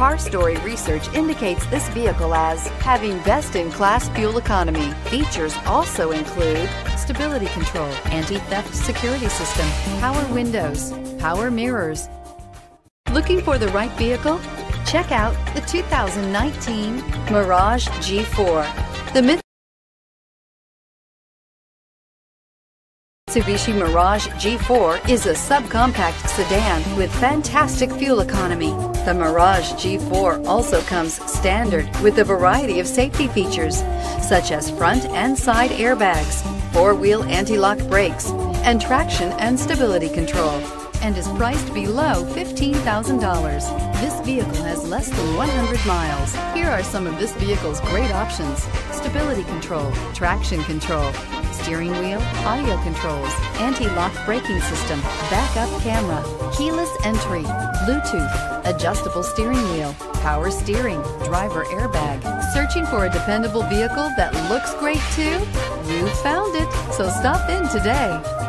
Car Story research indicates this vehicle as having best-in-class fuel economy. Features also include stability control, anti-theft security system, power windows, power mirrors. Looking for the right vehicle? Check out the 2019 Mirage G4. The Mitsubishi Mirage G4 is a subcompact sedan with fantastic fuel economy. The Mirage G4 also comes standard with a variety of safety features, such as front and side airbags, four-wheel anti-lock brakes, and traction and stability control and is priced below $15,000. This vehicle has less than 100 miles. Here are some of this vehicle's great options. Stability control, traction control, steering wheel, audio controls, anti-lock braking system, backup camera, keyless entry, Bluetooth, adjustable steering wheel, power steering, driver airbag. Searching for a dependable vehicle that looks great too? You found it, so stop in today.